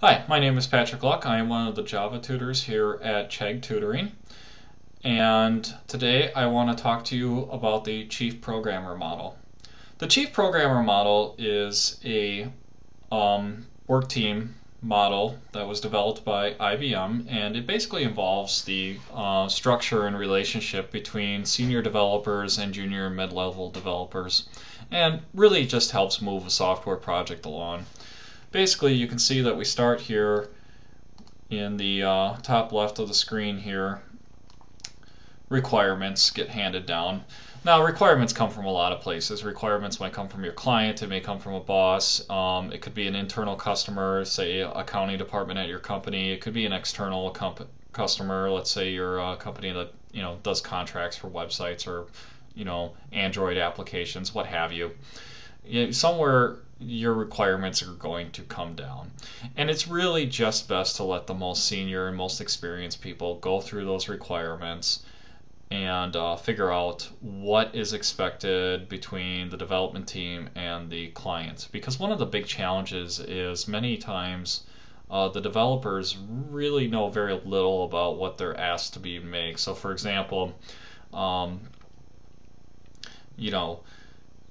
Hi, my name is Patrick Luck. I am one of the Java tutors here at Chegg Tutoring. And today I want to talk to you about the Chief Programmer model. The Chief Programmer model is a um, work team model that was developed by IBM and it basically involves the uh, structure and relationship between senior developers and junior and mid-level developers and really just helps move a software project along basically you can see that we start here in the uh, top left of the screen here. Requirements get handed down. Now requirements come from a lot of places. Requirements might come from your client it may come from a boss um, it could be an internal customer say a accounting department at your company it could be an external customer let's say you're a company that you know does contracts for websites or you know android applications what have you, you know, somewhere your requirements are going to come down. And it's really just best to let the most senior and most experienced people go through those requirements and uh, figure out what is expected between the development team and the clients. Because one of the big challenges is many times uh, the developers really know very little about what they're asked to be make. So, for example, um, you know,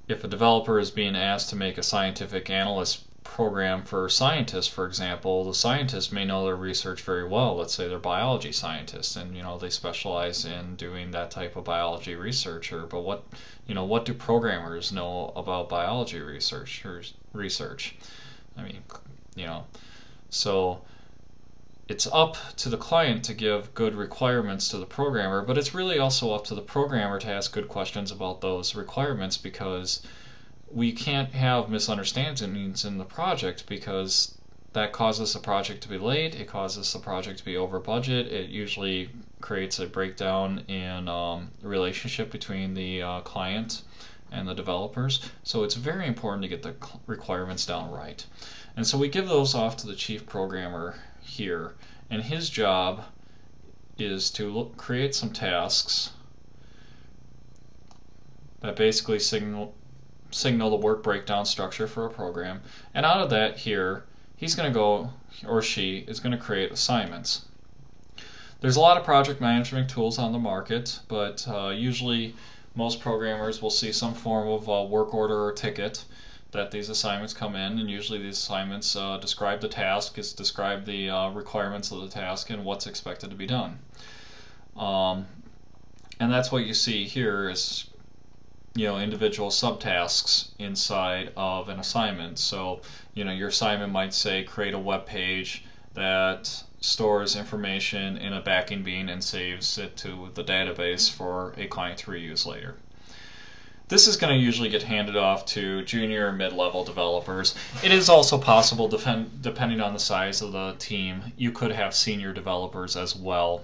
if a developer is being asked to make a scientific analyst program for scientists, for example, the scientists may know their research very well. Let's say they're biology scientists, and you know they specialize in doing that type of biology research. Or, but what, you know, what do programmers know about biology research? Research, I mean, you know, so it's up to the client to give good requirements to the programmer, but it's really also up to the programmer to ask good questions about those requirements because we can't have misunderstandings in the project because that causes the project to be late, it causes the project to be over budget, it usually creates a breakdown in um, relationship between the uh, client and the developers. So it's very important to get the requirements down right. And so we give those off to the chief programmer here. And his job is to look, create some tasks that basically signal signal the work breakdown structure for a program. And out of that here, he's going to go, or she is going to create assignments. There's a lot of project management tools on the market, but uh, usually most programmers will see some form of uh, work order or ticket that these assignments come in, and usually these assignments uh, describe the task, is describe the uh, requirements of the task, and what's expected to be done. Um, and that's what you see here is you know individual subtasks inside of an assignment. So you know your assignment might say create a web page that stores information in a backing bean and saves it to the database for a client to reuse later. This is going to usually get handed off to junior mid-level developers. It is also possible, depend, depending on the size of the team, you could have senior developers as well.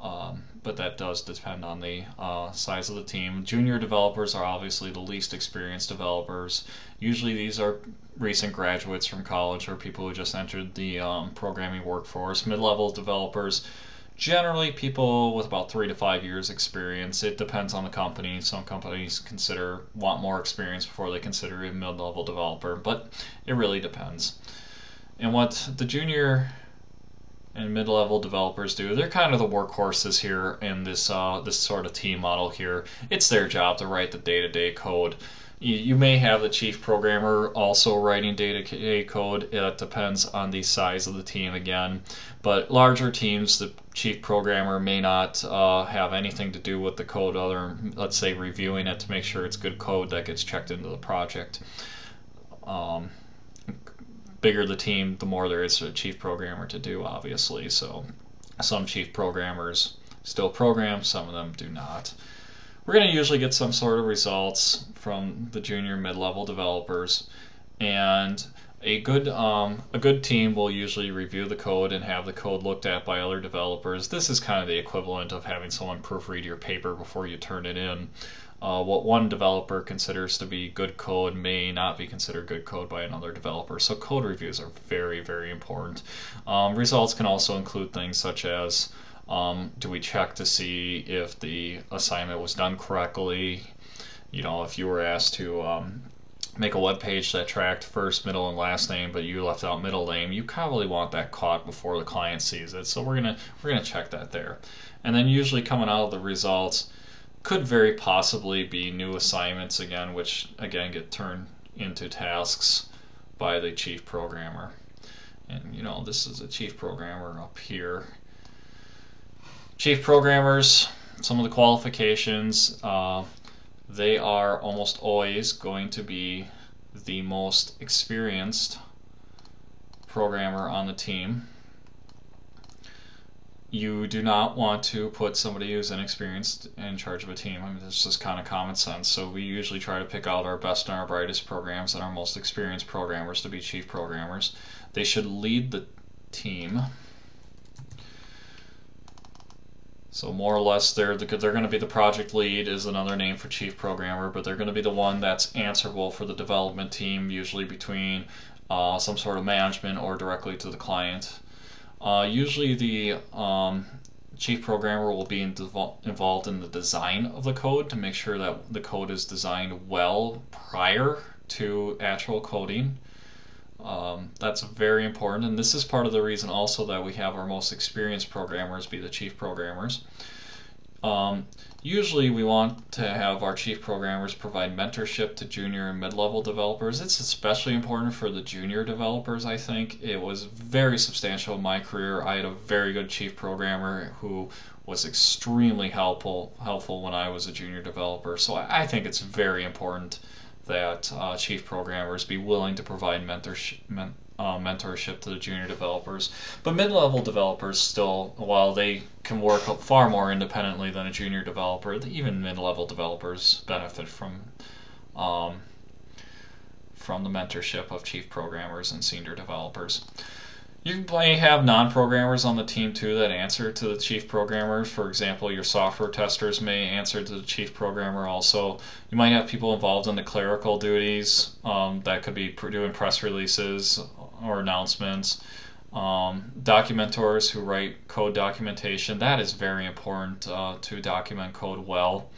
Um, but that does depend on the uh, size of the team. Junior developers are obviously the least experienced developers. Usually these are recent graduates from college or people who just entered the um, programming workforce. Mid-level developers generally people with about three to five years experience it depends on the company. Some companies consider want more experience before they consider a mid-level developer but it really depends. And what the junior and mid-level developers do they're kind of the workhorses here in this uh, this sort of team model here. It's their job to write the day-to-day -day code you, may have the chief programmer also writing day-to-day code. It depends on the size of the team again. But larger teams, the chief programmer may not uh, have anything to do with the code other than, let's say, reviewing it to make sure it's good code that gets checked into the project. Um, bigger the team, the more there is a chief programmer to do, obviously. So some chief programmers still program, some of them do not we're going to usually get some sort of results from the junior mid-level developers and a good um, a good team will usually review the code and have the code looked at by other developers. This is kind of the equivalent of having someone proofread your paper before you turn it in. Uh, what one developer considers to be good code may not be considered good code by another developer. So code reviews are very, very important. Um, results can also include things such as um, do we check to see if the assignment was done correctly? You know, if you were asked to um, make a web page that tracked first, middle, and last name, but you left out middle name, you probably want that caught before the client sees it. So we're gonna we're gonna check that there, and then usually coming out of the results could very possibly be new assignments again, which again get turned into tasks by the chief programmer. And you know this is a chief programmer up here. Chief programmers, some of the qualifications. Uh, they are almost always going to be the most experienced programmer on the team. You do not want to put somebody who's inexperienced in charge of a team. I mean, this is kind of common sense. So we usually try to pick out our best and our brightest programs and our most experienced programmers to be chief programmers. They should lead the team. So more or less, they're the, they're going to be the project lead is another name for chief programmer, but they're going to be the one that's answerable for the development team, usually between uh, some sort of management or directly to the client. Uh, usually, the um, chief programmer will be in involved in the design of the code to make sure that the code is designed well prior to actual coding. Um, that's very important, and this is part of the reason also that we have our most experienced programmers be the chief programmers. Um, usually we want to have our chief programmers provide mentorship to junior and mid-level developers. It's especially important for the junior developers, I think. It was very substantial in my career. I had a very good chief programmer who was extremely helpful helpful when I was a junior developer. So I, I think it's very important that uh, chief programmers be willing to provide mentorship, men, uh, mentorship to the junior developers. But mid-level developers still, while they can work far more independently than a junior developer, even mid-level developers benefit from um, from the mentorship of chief programmers and senior developers. You may have non-programmers on the team too that answer to the chief programmer. For example, your software testers may answer to the chief programmer also. You might have people involved in the clerical duties um, that could be doing press releases or announcements. Um, documentors who write code documentation. That is very important uh, to document code well.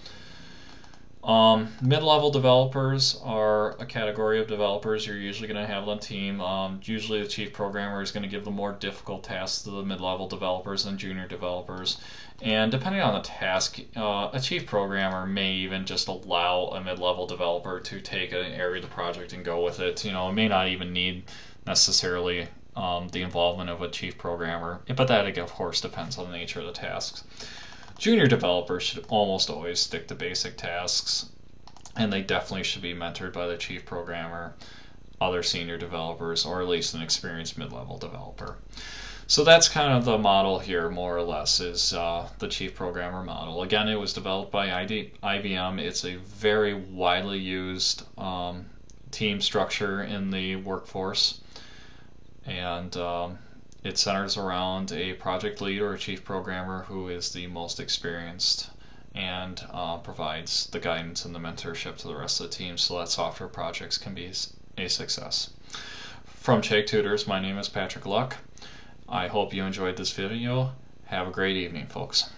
Um, mid-level developers are a category of developers you're usually going to have on team. Um, usually the chief programmer is going to give the more difficult tasks to the mid-level developers and junior developers. And depending on the task, uh, a chief programmer may even just allow a mid-level developer to take an area of the project and go with it. You know, it may not even need necessarily um, the involvement of a chief programmer, but that of course depends on the nature of the tasks. Junior developers should almost always stick to basic tasks, and they definitely should be mentored by the chief programmer, other senior developers, or at least an experienced mid-level developer. So that's kind of the model here, more or less, is uh, the chief programmer model. Again, it was developed by ID, IBM. It's a very widely used um, team structure in the workforce. And um, it centers around a project lead or a chief programmer who is the most experienced and uh, provides the guidance and the mentorship to the rest of the team so that software projects can be a success. From Chegg Tutors, my name is Patrick Luck. I hope you enjoyed this video. Have a great evening, folks.